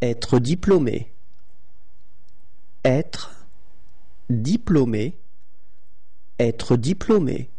Être diplômé. Être diplômé. Être diplômé.